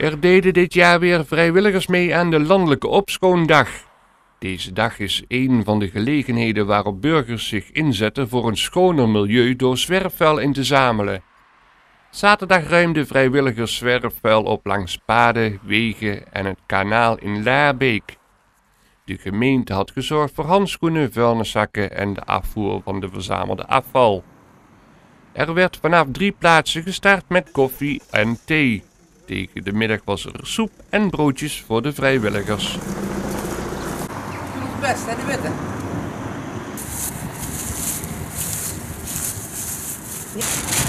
Er deden dit jaar weer vrijwilligers mee aan de Landelijke Opschoondag. Deze dag is een van de gelegenheden waarop burgers zich inzetten voor een schoner milieu door zwerfvuil in te zamelen. Zaterdag ruimden vrijwilligers zwerfvuil op langs paden, wegen en het kanaal in Laarbeek. De gemeente had gezorgd voor handschoenen, vuilniszakken en de afvoer van de verzamelde afval. Er werd vanaf drie plaatsen gestart met koffie en thee. De middag was er soep en broodjes voor de vrijwilligers. Doe ons best, hè, de witte. Ja.